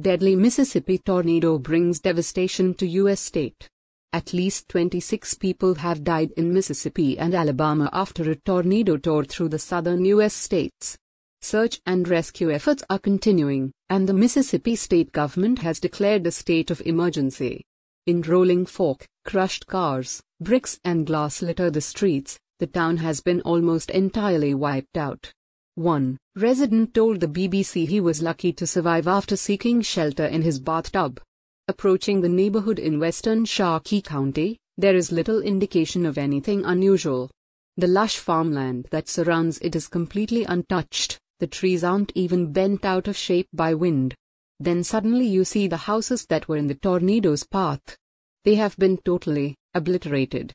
Deadly Mississippi tornado brings devastation to U.S. state. At least 26 people have died in Mississippi and Alabama after a tornado tore through the southern U.S. states. Search and rescue efforts are continuing, and the Mississippi state government has declared a state of emergency. In Rolling Fork, crushed cars, bricks, and glass litter the streets, the town has been almost entirely wiped out. One resident told the BBC he was lucky to survive after seeking shelter in his bathtub. Approaching the neighborhood in western Sharkey County, there is little indication of anything unusual. The lush farmland that surrounds it is completely untouched, the trees aren't even bent out of shape by wind. Then suddenly you see the houses that were in the tornado's path. They have been totally obliterated.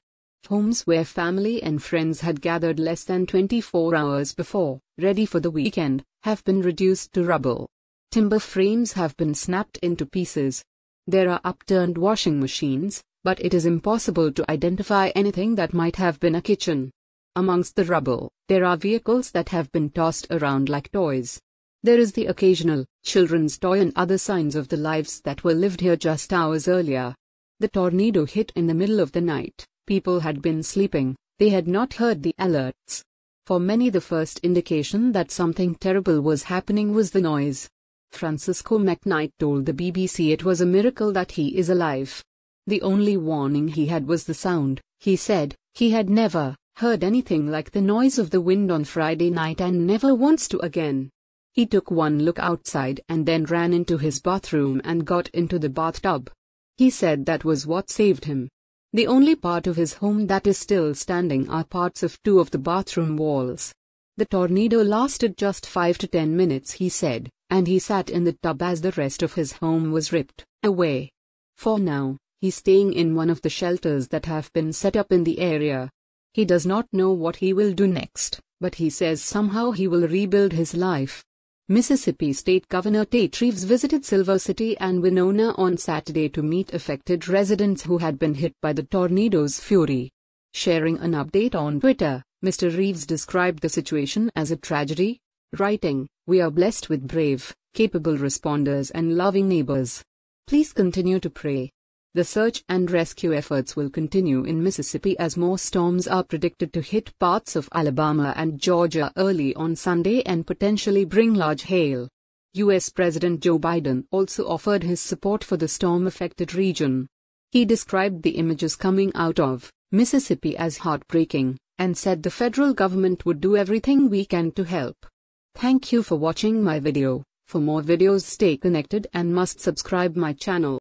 Homes where family and friends had gathered less than 24 hours before, ready for the weekend, have been reduced to rubble. Timber frames have been snapped into pieces. There are upturned washing machines, but it is impossible to identify anything that might have been a kitchen. Amongst the rubble, there are vehicles that have been tossed around like toys. There is the occasional children's toy and other signs of the lives that were lived here just hours earlier. The tornado hit in the middle of the night, People had been sleeping, they had not heard the alerts. For many, the first indication that something terrible was happening was the noise. Francisco McKnight told the BBC it was a miracle that he is alive. The only warning he had was the sound, he said, he had never heard anything like the noise of the wind on Friday night and never wants to again. He took one look outside and then ran into his bathroom and got into the bathtub. He said that was what saved him. The only part of his home that is still standing are parts of two of the bathroom walls. The tornado lasted just 5 to 10 minutes, he said, and he sat in the tub as the rest of his home was ripped away. For now, he's staying in one of the shelters that have been set up in the area. He does not know what he will do next, but he says somehow he will rebuild his life. Mississippi State Governor Tate Reeves visited Silver City and Winona on Saturday to meet affected residents who had been hit by the tornado's fury. Sharing an update on Twitter, Mr. Reeves described the situation as a tragedy, writing, We are blessed with brave, capable responders and loving neighbors. Please continue to pray. The search and rescue efforts will continue in Mississippi as more storms are predicted to hit parts of Alabama and Georgia early on Sunday and potentially bring large hail. U.S. President Joe Biden also offered his support for the storm affected region. He described the images coming out of Mississippi as heartbreaking and said the federal government would do everything we can to help. Thank you for watching my video. For more videos stay connected and must subscribe my channel.